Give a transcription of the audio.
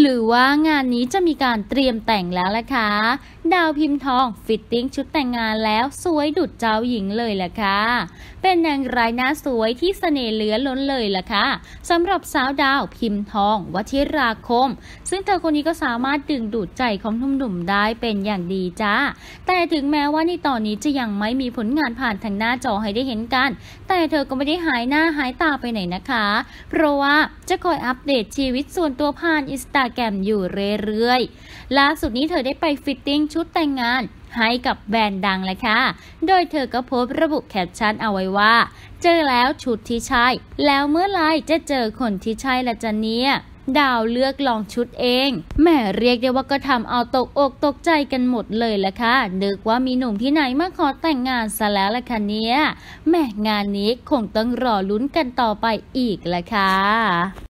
หรือว่างานนี้จะมีการเตรียมแต่งแล้วล่ะคะดาวพิมพ์ทอง fitting ชุดแต่งงานแล้วสวยดุจเจ้าหญิงเลยล่ะค่ะ เป็นนางร้ายหน้าสวยที่เสน่ห์เหลือล้นเลยล่ะค่ะสำหรับสาวดาวพิมพ์ทองวชิราคม ซึ่งเธอคนนี้ก็สามารถดึงดูดใจของหนุ่มๆได้เป็นอย่างดีจ้าแต่ถึงแม้ว่าในตอนนี้จะยังไม่มีผลงานผ่านทางหน้าจอให้ได้เห็นกัน แต่เธอก็ไม่ได้หายหน้าหายตาไปไหนนะคะ เพราะว่าจะคอยอัปเดตชีวิตส่วนตัวผ่านอินสตาแกรมอยู่เรื่อยๆ ล่าสุดนี้เธอได้ไป fitting ชุดแต่งงานให้กับแบรนด์ดังเลยค่ะ โดยเธอก็โพสต์ระบุแคปชั่นเอาไว้ว่า เจอแล้วชุดที่ใช่ แล้วเมื่อไรจะเจอคนที่ใช่ละจ๊ะเนี่ยดาวเลือกลองชุดเอง แหมเรียกได้ว่าก็ทำเอาตกอกตกใจกันหมดเลยละค่ะ นึกว่ามีหนุ่มที่ไหนมาขอแต่งงานซะแล้วละค่ะเนี่ย แหม่งานนี้คงต้องรอลุ้นกันต่อไปอีกละค่ะ